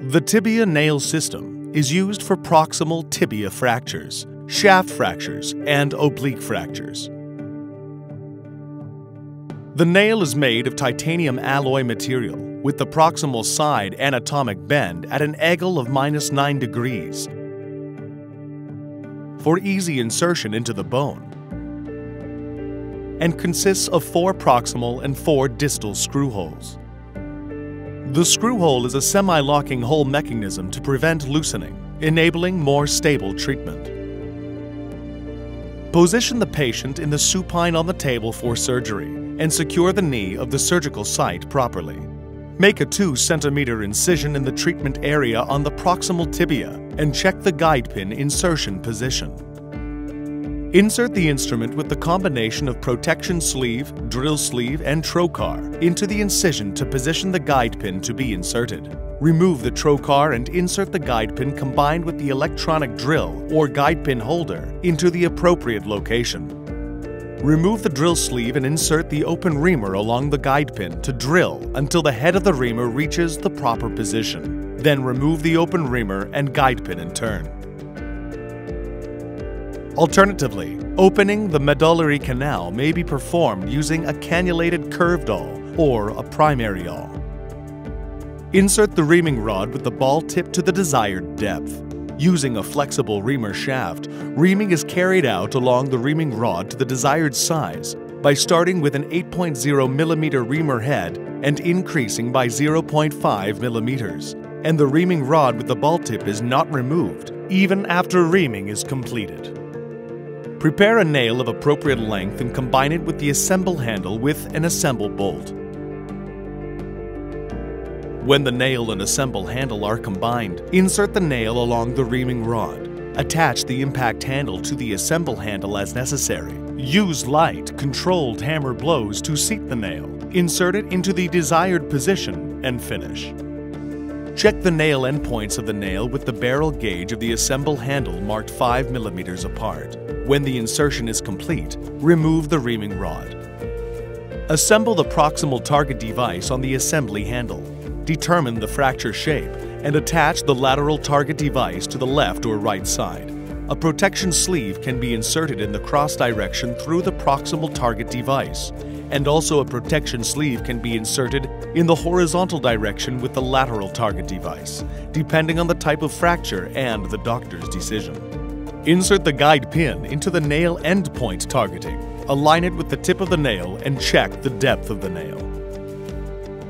The tibia nail system is used for proximal tibia fractures, shaft fractures, and oblique fractures. The nail is made of titanium alloy material with the proximal side anatomic bend at an angle of minus 9 degrees for easy insertion into the bone and consists of four proximal and four distal screw holes. The screw hole is a semi-locking hole mechanism to prevent loosening, enabling more stable treatment. Position the patient in the supine on the table for surgery and secure the knee of the surgical site properly. Make a 2 centimeter incision in the treatment area on the proximal tibia and check the guide pin insertion position. Insert the instrument with the combination of protection sleeve, drill sleeve, and trocar into the incision to position the guide pin to be inserted. Remove the trocar and insert the guide pin combined with the electronic drill or guide pin holder into the appropriate location. Remove the drill sleeve and insert the open reamer along the guide pin to drill until the head of the reamer reaches the proper position. Then remove the open reamer and guide pin in turn. Alternatively, opening the medullary canal may be performed using a cannulated curved awl or a primary awl. Insert the reaming rod with the ball tip to the desired depth. Using a flexible reamer shaft, reaming is carried out along the reaming rod to the desired size by starting with an 8.0 millimeter reamer head and increasing by 0.5 millimeters. And the reaming rod with the ball tip is not removed, even after reaming is completed. Prepare a nail of appropriate length and combine it with the assemble handle with an assemble bolt. When the nail and assemble handle are combined, insert the nail along the reaming rod. Attach the impact handle to the assemble handle as necessary. Use light, controlled hammer blows to seat the nail. Insert it into the desired position and finish. Check the nail endpoints of the nail with the barrel gauge of the assemble handle marked 5 millimeters apart. When the insertion is complete, remove the reaming rod. Assemble the proximal target device on the assembly handle. Determine the fracture shape and attach the lateral target device to the left or right side. A protection sleeve can be inserted in the cross direction through the proximal target device, and also a protection sleeve can be inserted in the horizontal direction with the lateral target device, depending on the type of fracture and the doctor's decision. Insert the guide pin into the nail endpoint targeting. Align it with the tip of the nail and check the depth of the nail.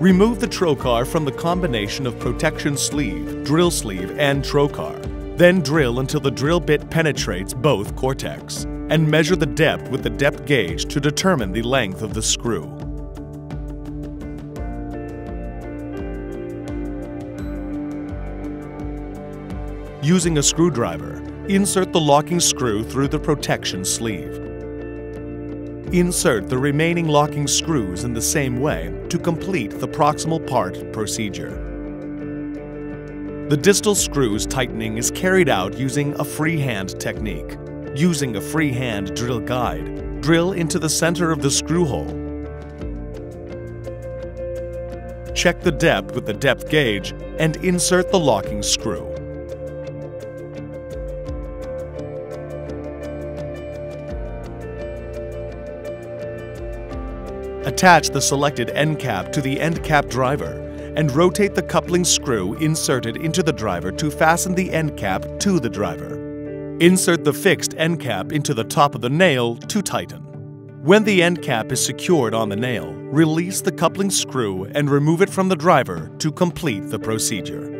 Remove the trocar from the combination of protection sleeve, drill sleeve, and trocar. Then drill until the drill bit penetrates both cortex, and measure the depth with the depth gauge to determine the length of the screw. Using a screwdriver, insert the locking screw through the protection sleeve. Insert the remaining locking screws in the same way to complete the proximal part procedure. The distal screws tightening is carried out using a freehand technique. Using a freehand drill guide, drill into the center of the screw hole. Check the depth with the depth gauge and insert the locking screw. Attach the selected end cap to the end cap driver and rotate the coupling screw inserted into the driver to fasten the end cap to the driver. Insert the fixed end cap into the top of the nail to tighten. When the end cap is secured on the nail, release the coupling screw and remove it from the driver to complete the procedure.